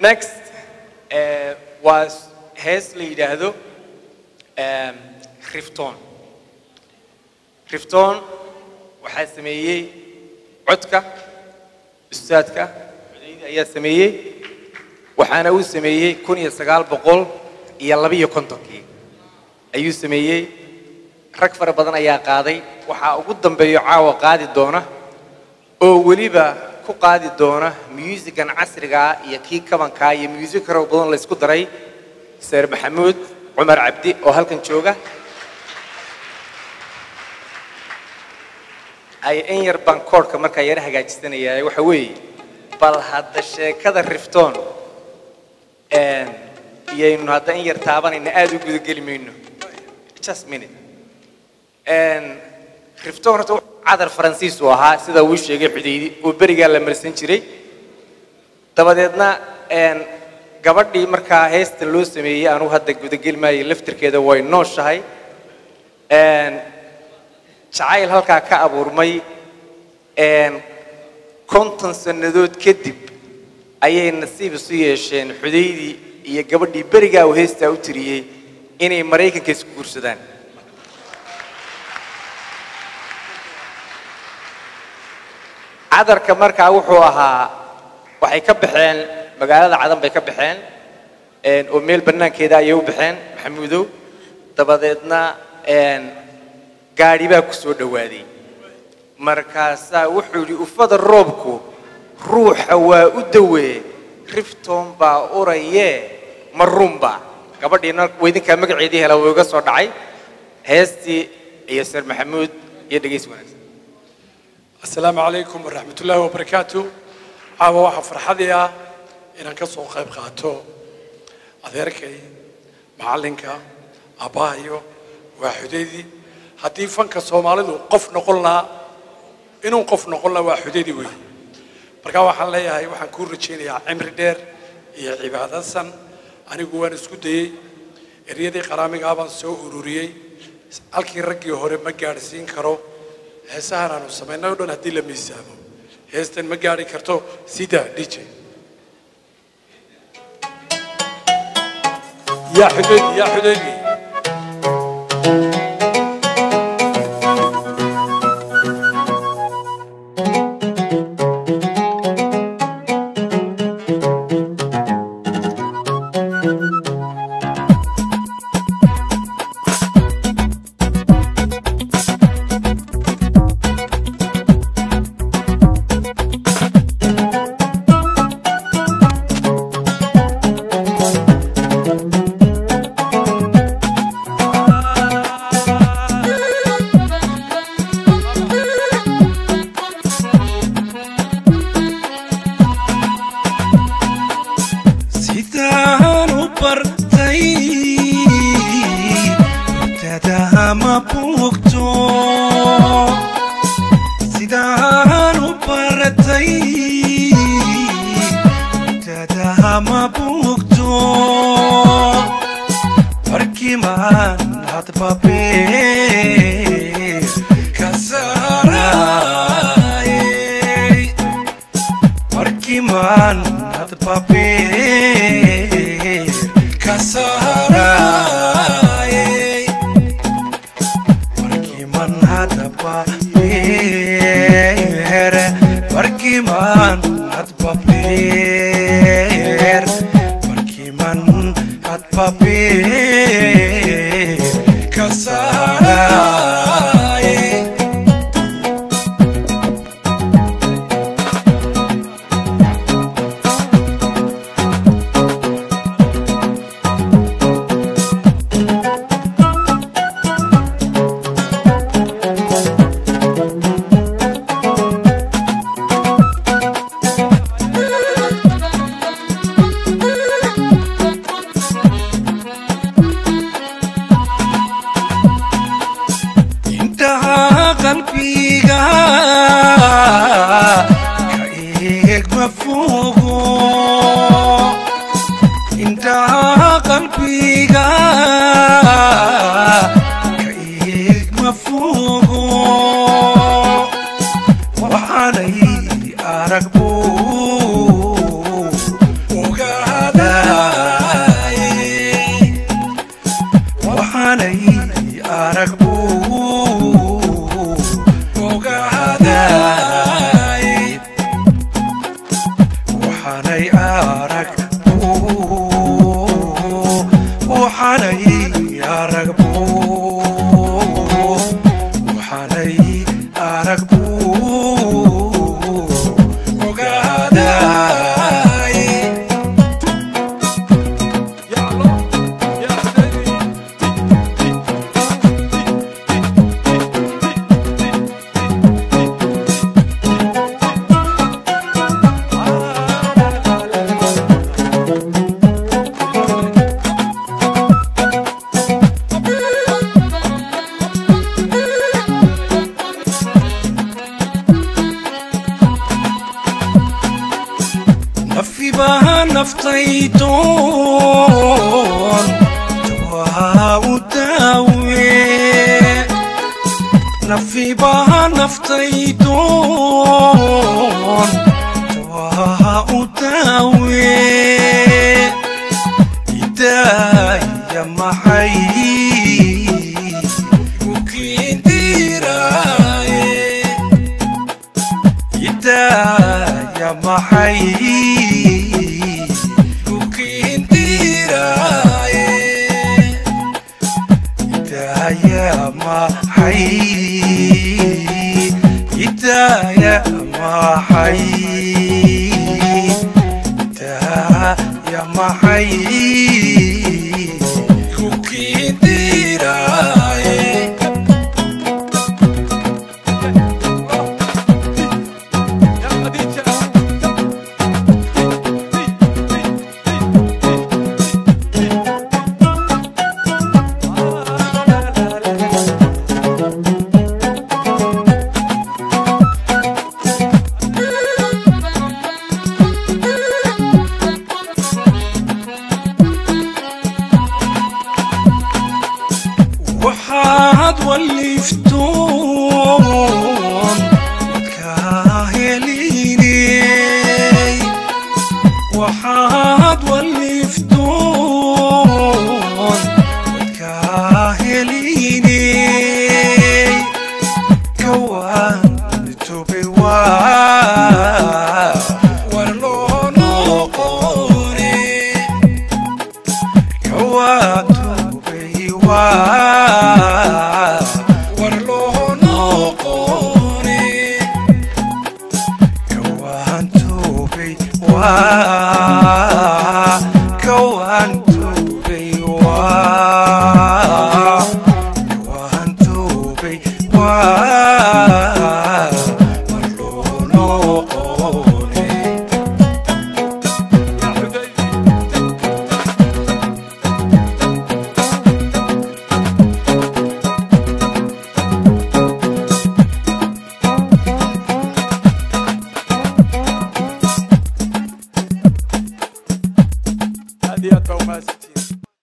next eh, waa hees la yidhaahdo em, rifton rifton waxaa sameeyey codka ustaadka. Cudaydi ayaa sameeyey waxaana uu sameeyey kun iyo sagaal boqol iyo labiyo kontonkii. Ayuu sameeyey. Rag fara badan ayaa qaaday. Waxaa ugu dambeeyo caawa qaadi doona oo weliba ku qaadi doona muusigan casrigaa iyo kii kabankaa iyo muusig karo badan la isku daray seer maxamuud cumar cabdi oo halkan jooga. Ay in yar baan koodhka markaa yara hagaajisanayaa. Waxa weeye bal hadda sheekada riftoon iyaynu hadda in yar taabanayna aada u gudageli just minute. Riftoon horta cadar faransiis uu ahaa sida uu sheegay xudaydi oo berigaa la marsan jiray. Dabadeedna gabadhii markaa heesta loo sameeyey anugu hadda gudageli maayo laftirkeeda way nooshahay. Jacayl halkaa ka abuurmay. Konton sannadood kadib ayay nasiib isu yeesheen xudaydii iyo gabadhii berigaa uu heestaa u tiriyey inay maraykanka isku guursadaan cadarka markaa wuxuu ahaa waxay ka baxeen magaalada cadan bay ka baxeen een, oo meel bannaankeeda ayay u baxeen maxamuudow dabadeedna gaadhi baa ku soo dhowaaday markaasaa wuxuu yidhi ufada roobku ruuxa waa u dawee rifton baa urayee ma runba. Gabadhiina weydinkaa magaceedii hela wuu iga soo dhacay. Heestii iyo sir maxamuud iyo dhegays wanaagsan asalaamu calaykum waraxmat ullaahi wabarakaatu caawa waxaa farxadii ah inaan ka soo qayb qaato adeerkay macallinka aabbahayo waaxudaydii haddii fanka soomaalidu qof noqon lahaa inuu qof noqon lahaa waa weeye markaa waxaan leeyahay waxaan kuu rajaynayaa cimri dheer iyo cibaadasan anigu waan isku dayey eryadii qaraamigaabaan ah soo ururiyey. Halkii raggii hore ma gaadhsiin karo. O dhan haddii la miisaamo heestan ma gaadhi karto sida dj yaa xudaydi yaa xudaydi برتي تدها مبوكتو سدانو برتي تدها مبوكتو بركيمان هتبابي كسراي بركيمان هتبابي sarai Pergi menhatpa pir Pergi menhatpa pir Pergi menhatpa pir money نفطيتون توها وداوي نفي بها نفطيتون توها وداوي يداي يا محيي وكيدي راي يداي يا محيي حي يا ما حي يتايا ما حي وحاها Quran